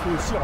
可以试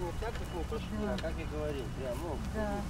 Было не так, пошли, Да. а как и говорил, прям, ну, Да.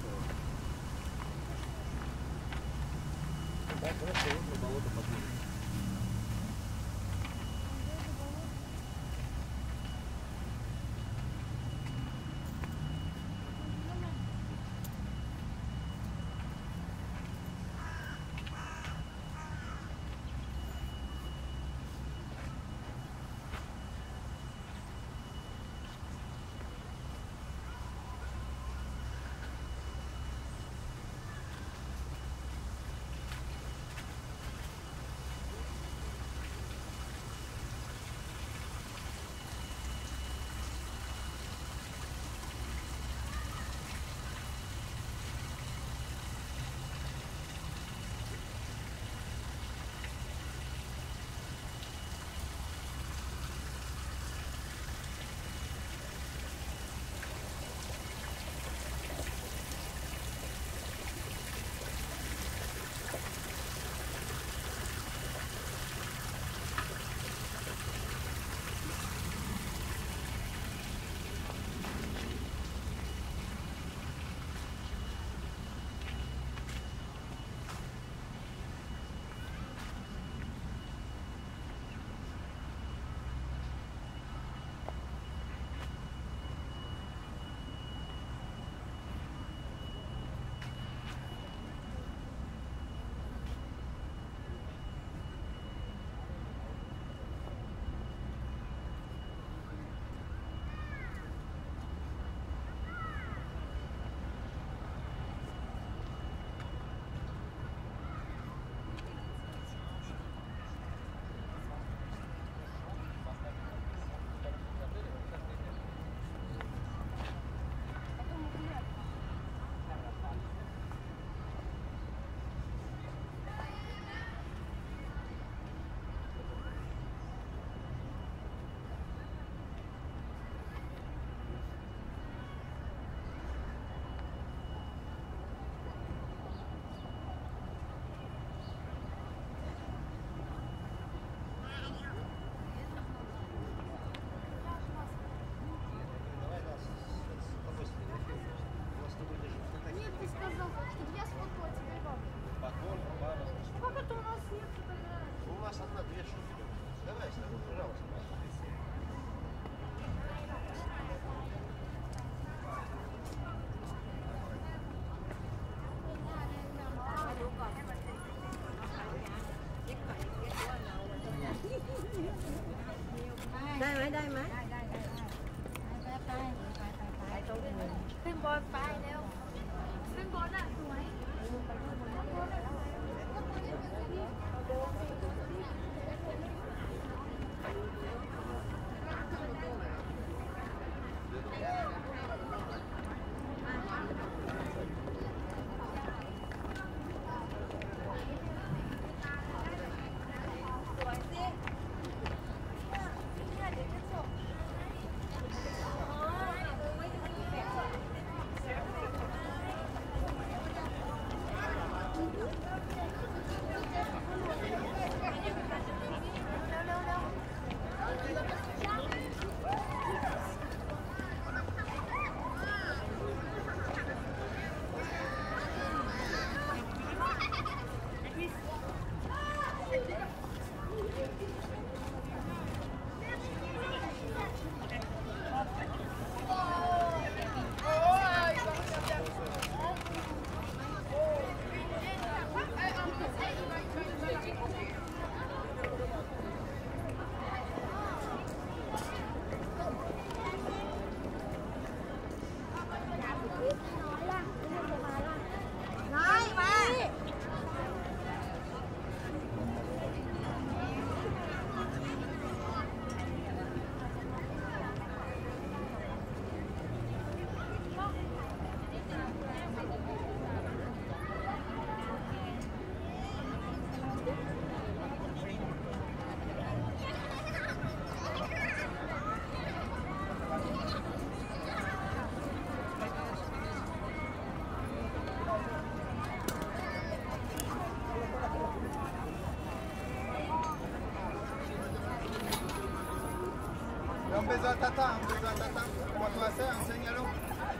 besoin de tata, un besoin de tata. Pour toi, c'est un seigneur.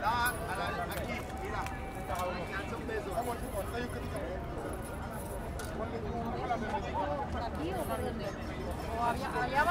Là, à la, à qui Il a. Il a un besoin. Aquí o para dónde? O.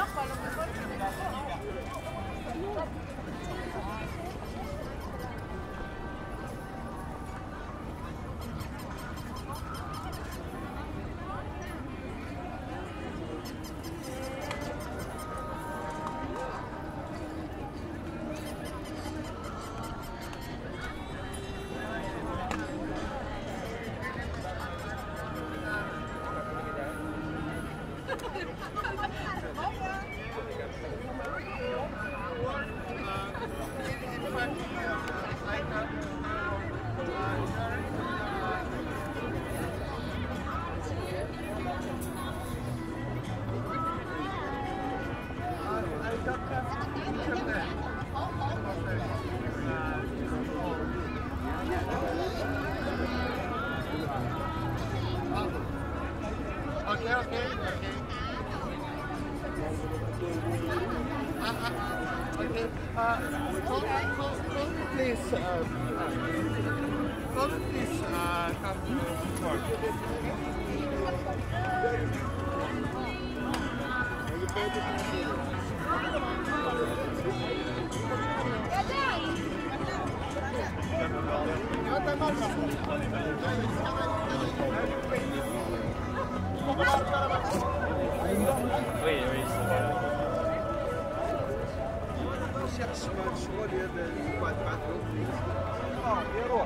please. Uh, uh, please. Uh, come to. Oui, oui, c'est 喂，喂。你们都是喜欢苏联的，对吧？啊，别乱。